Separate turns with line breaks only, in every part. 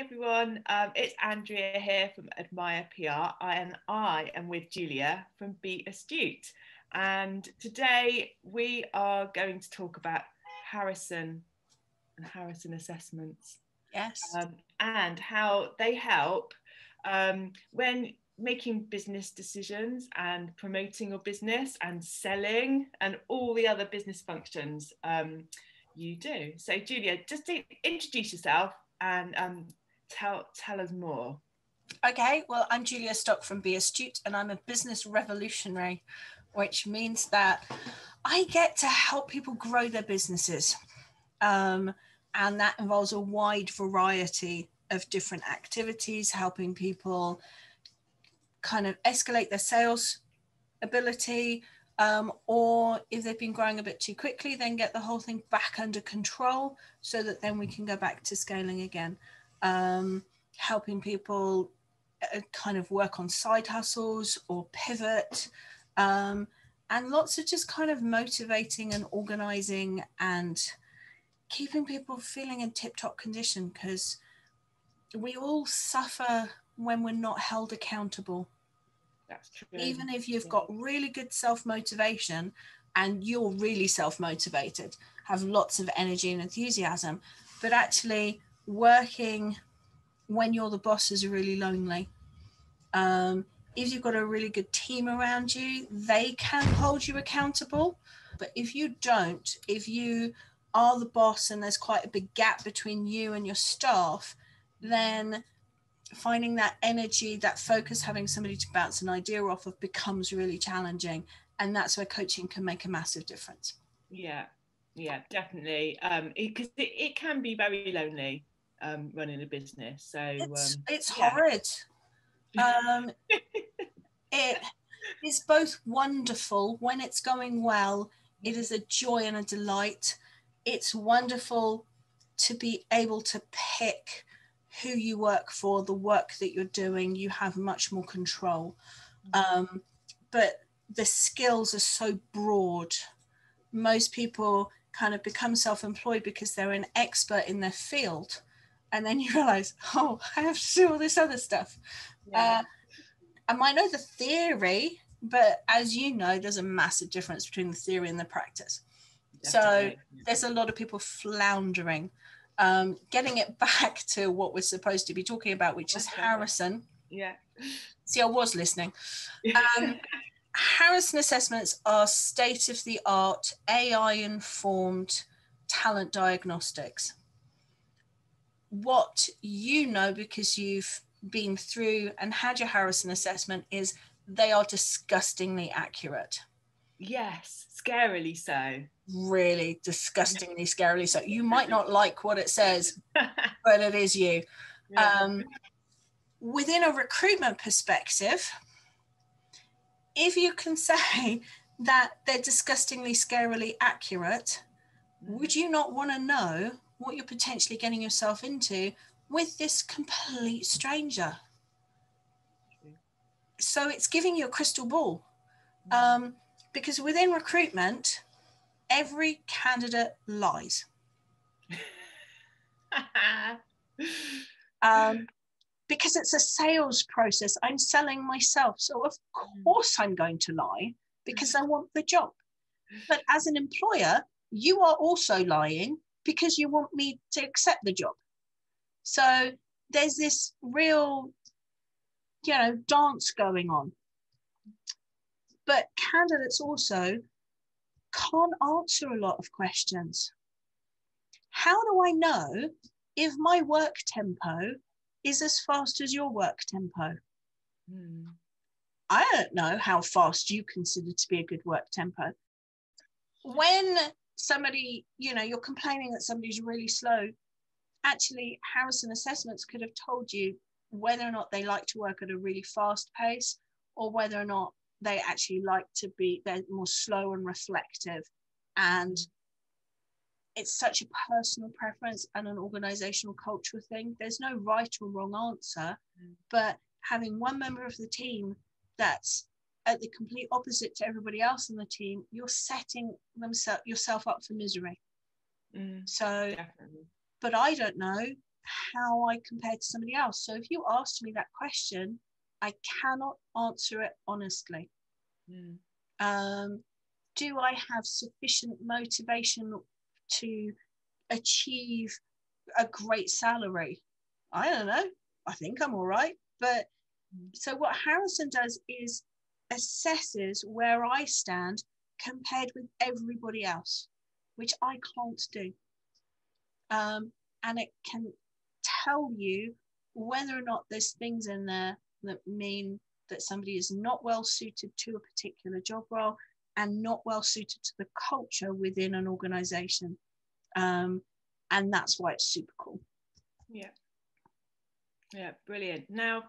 everyone. Um, it's Andrea here from Admire PR, and I am with Julia from Be Astute. And today we are going to talk about Harrison and Harrison assessments.
Yes.
Um, and how they help um, when making business decisions and promoting your business and selling and all the other business functions um, you do. So, Julia, just to introduce yourself and um, tell tell us more.
Okay, well, I'm Julia Stock from Be Astute, and I'm a business revolutionary, which means that I get to help people grow their businesses. Um, and that involves a wide variety of different activities, helping people kind of escalate their sales ability, um, or if they've been growing a bit too quickly, then get the whole thing back under control so that then we can go back to scaling again. Um, helping people uh, kind of work on side hustles or pivot, um, and lots of just kind of motivating and organizing and keeping people feeling in tip top condition because we all suffer when we're not held accountable.
That's true.
Even if you've got really good self motivation and you're really self motivated, have lots of energy and enthusiasm, but actually working when you're the boss is really lonely. Um, if you've got a really good team around you, they can hold you accountable. But if you don't, if you are the boss and there's quite a big gap between you and your staff, then finding that energy, that focus, having somebody to bounce an idea off of becomes really challenging. And that's where coaching can make a massive difference.
Yeah, yeah, definitely. Um, because it, it, it, can be very lonely um, running a business. So
it's,
um,
it's yeah. horrid. Um, it is both wonderful when it's going well. It is a joy and a delight. It's wonderful to be able to pick who you work for, the work that you're doing, you have much more control. Um, but the skills are so broad. Most people kind of become self employed because they're an expert in their field. And then you realize, oh, I have to do all this other stuff. Yeah. Uh, I might know the theory, but as you know, there's a massive difference between the theory and the practice. Definitely. So there's a lot of people floundering um, getting it back to what we're supposed to be talking about, which is Harrison.
Yeah.
See, I was listening. Um, Harrison assessments are state of the art, AI informed talent diagnostics. What you know, because you've been through and had your Harrison assessment, is they are disgustingly accurate.
Yes, scarily so
really disgustingly scarily so you might not like what it says but it is you yeah. um, within a recruitment perspective if you can say that they're disgustingly scarily accurate would you not want to know what you're potentially getting yourself into with this complete stranger so it's giving you a crystal ball mm. um, because within recruitment every candidate lies. um, because it's a sales process. I'm selling myself. So, of course, I'm going to lie because I want the job. But as an employer, you are also lying because you want me to accept the job. So, there's this real, you know, dance going on. But candidates also can't answer a lot of questions. How do I know if my work tempo is as fast as your work tempo? Hmm. I don't know how fast you consider to be a good work tempo. When somebody, you know, you're complaining that somebody's really slow, actually, Harrison Assessments could have told you whether or not they like to work at a really fast pace or whether or not they actually like to be they're more slow and reflective. And it's such a personal preference and an organizational cultural thing. There's no right or wrong answer mm. but having one member of the team that's at the complete opposite to everybody else on the team you're setting themself yourself up for misery mm, so definitely. but i don't know how I compare to somebody else. So if you asked me that question, I cannot answer it honestly. Mm. Um, do I have sufficient motivation to achieve a great salary? I don't know. I think I'm all right. But mm. so what Harrison does is assesses where I stand compared with everybody else, which I can't do. Um, and it can tell you whether or not there's things in there that mean that somebody is not well suited to a particular job role and not well suited to the culture within an organization. Um, and that's why it's super cool.
Yeah. Yeah, brilliant. Now,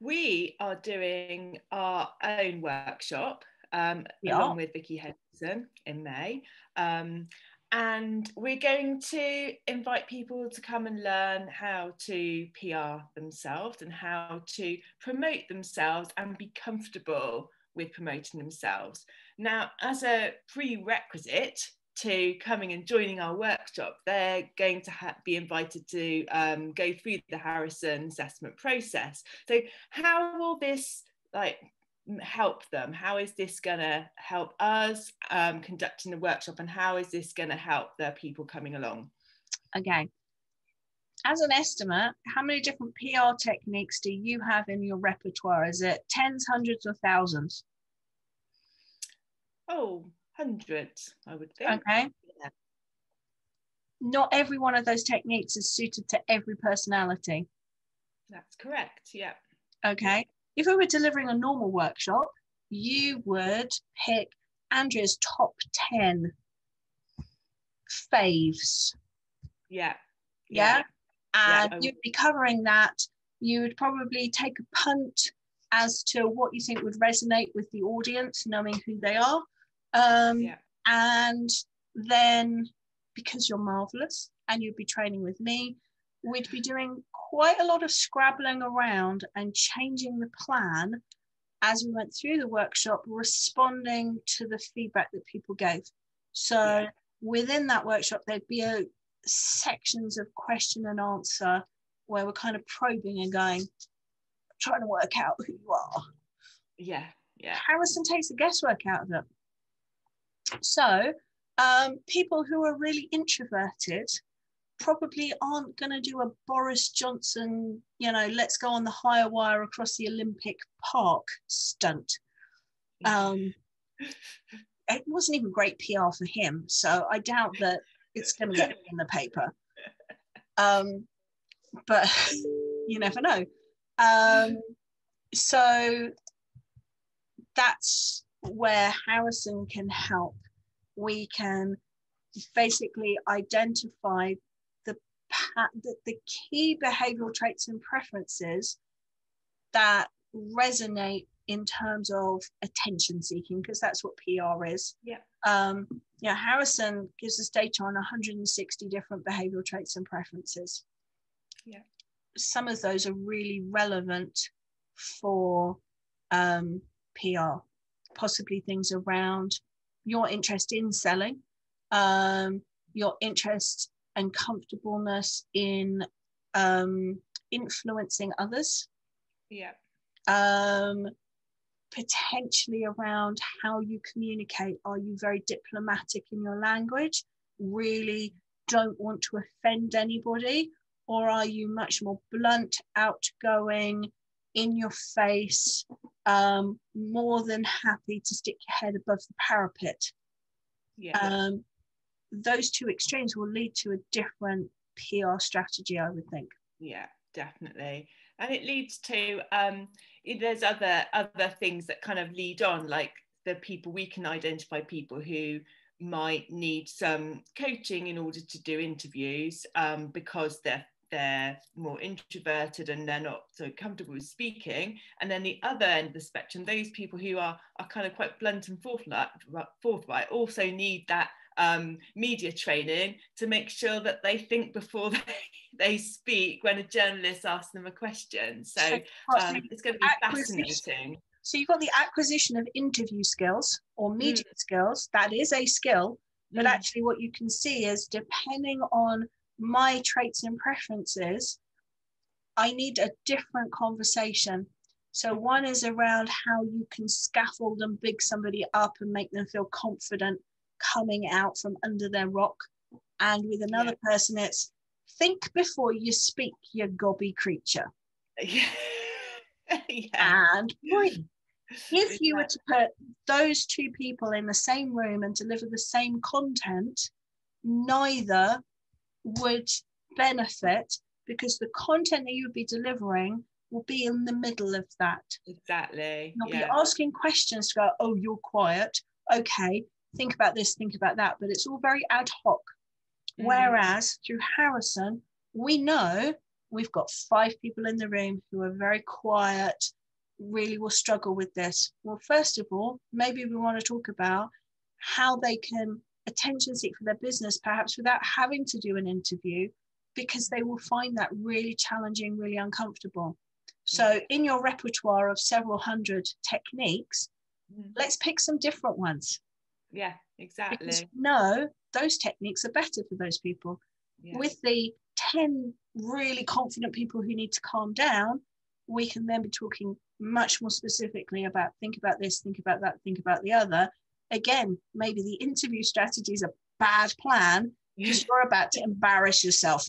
we are doing our own workshop um, yeah. along with Vicky Henderson in May. Um, and we're going to invite people to come and learn how to PR themselves and how to promote themselves and be comfortable with promoting themselves. Now, as a prerequisite to coming and joining our workshop, they're going to ha- be invited to um, go through the Harrison assessment process. So, how will this like help them? How is this going to help us um, conducting the workshop, and how is this going to help the people coming along?
Okay. As an estimate, how many different PR techniques do you have in your repertoire? Is it tens, hundreds, or thousands?
Oh, hundreds, I would think.
Okay. Yeah. Not every one of those techniques is suited to every personality.
That's correct. Yeah.
Okay if we were delivering a normal workshop, you would pick Andrea's top 10 faves.
Yeah.
Yeah. yeah. And yeah. you'd be covering that. You would probably take a punt as to what you think would resonate with the audience, knowing who they are. Um, yeah. And then, because you're marvelous and you'd be training with me, we'd be doing quite a lot of scrabbling around and changing the plan as we went through the workshop, responding to the feedback that people gave. So yeah. within that workshop, there'd be a sections of question and answer where we're kind of probing and going, trying to work out who you are.
Yeah, yeah.
Harrison takes the guesswork out of it. So um, people who are really introverted probably aren't going to do a Boris Johnson, you know, let's go on the higher wire across the Olympic Park stunt. Um, it wasn't even great PR for him, so I doubt that it's going to get in the paper. Um, but you never know. Um, so that's where Harrison can help. We can basically identify the, the key behavioral traits and preferences that resonate in terms of attention seeking because that's what PR is.
Yeah.
Um, yeah, Harrison gives us data on 160 different behavioral traits and preferences.
Yeah.
Some of those are really relevant for um, PR, possibly things around your interest in selling, um, your interest and comfortableness in um, influencing others.
Yeah.
Um, potentially around how you communicate. Are you very diplomatic in your language? Really don't want to offend anybody? Or are you much more blunt, outgoing, in your face, um, more than happy to stick your head above the parapet?
Yeah.
Um, those two extremes will lead to a different PR strategy, I would think.
Yeah, definitely. And it leads to um, there's other other things that kind of lead on, like the people we can identify people who might need some coaching in order to do interviews um, because they're they're more introverted and they're not so comfortable with speaking and then the other end of the spectrum those people who are are kind of quite blunt and forthright, forthright also need that um, media training to make sure that they think before they, they speak when a journalist asks them a question. So um, it's going to be fascinating.
So you've got the acquisition of interview skills or hmm. media mm. skills. That is a skill, but mm. actually what you can see is depending on my traits and preferences, I need a different conversation. So, one is around how you can scaffold and big somebody up and make them feel confident coming out from under their rock. And with another yeah. person, it's think before you speak, you gobby creature. Yeah. And breathe. If you were to put those two people in the same room and deliver the same content, neither would benefit because the content that you would be delivering will be in the middle of that.
Exactly.
You'll yeah. be asking questions to go, oh, you're quiet. Okay, think about this, think about that. But it's all very ad hoc. Mm. Whereas through Harrison, we know we've got five people in the room who are very quiet, really will struggle with this. Well, first of all, maybe we want to talk about how they can attention seek for their business, perhaps without having to do an interview, because they will find that really challenging, really uncomfortable. So, in your repertoire of several hundred techniques, mm. let's pick some different ones.
Yeah, exactly. Because
no, those techniques are better for those people. Yeah. With the 10 really confident people who need to calm down, we can then be talking much more specifically about think about this, think about that, think about the other. Again, maybe the interview strategy is a bad plan because you're about to embarrass yourself.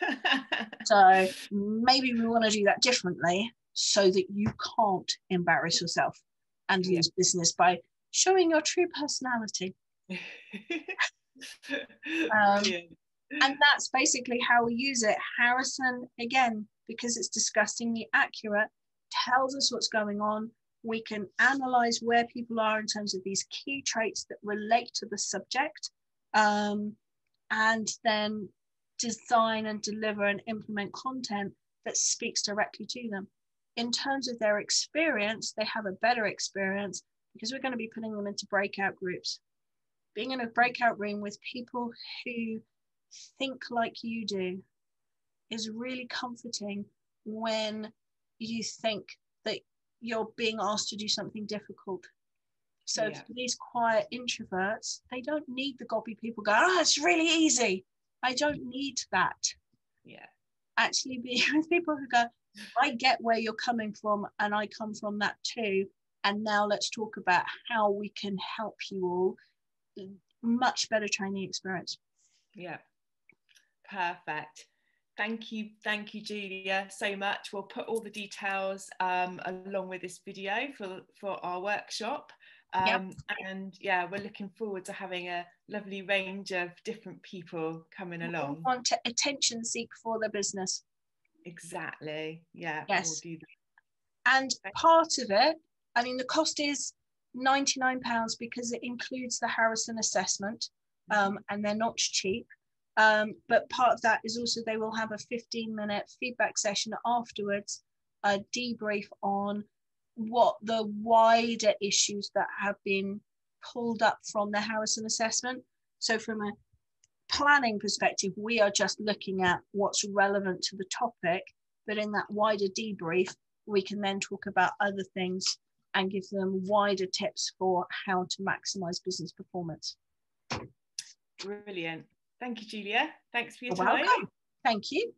so maybe we want to do that differently so that you can't embarrass yourself and lose yeah. business by showing your true personality. um, yeah. And that's basically how we use it. Harrison, again, because it's disgustingly accurate, tells us what's going on. We can analyze where people are in terms of these key traits that relate to the subject, um, and then design and deliver and implement content that speaks directly to them. In terms of their experience, they have a better experience because we're going to be putting them into breakout groups. Being in a breakout room with people who think like you do is really comforting when you think that you're being asked to do something difficult. So yeah. for these quiet introverts, they don't need the gobby people go, oh, it's really easy. I don't need that.
Yeah.
Actually be with people who go, I get where you're coming from and I come from that too. And now let's talk about how we can help you all. Much better training experience.
Yeah. Perfect. Thank you, thank you, Julia, so much. We'll put all the details um, along with this video for, for our workshop. Um, yep. And yeah, we're looking forward to having a lovely range of different people coming along. We
want to attention seek for their business.
Exactly. Yeah.
Yes. We'll and part of it, I mean, the cost is £99 because it includes the Harrison assessment mm-hmm. um, and they're not cheap. Um, but part of that is also they will have a 15 minute feedback session afterwards, a debrief on what the wider issues that have been pulled up from the Harrison assessment. So, from a planning perspective, we are just looking at what's relevant to the topic, but in that wider debrief, we can then talk about other things and give them wider tips for how to maximize business performance.
Brilliant. Thank you, Julia. Thanks for your You're time. Welcome.
Thank you.